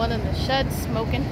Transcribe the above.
One in the shed smoking.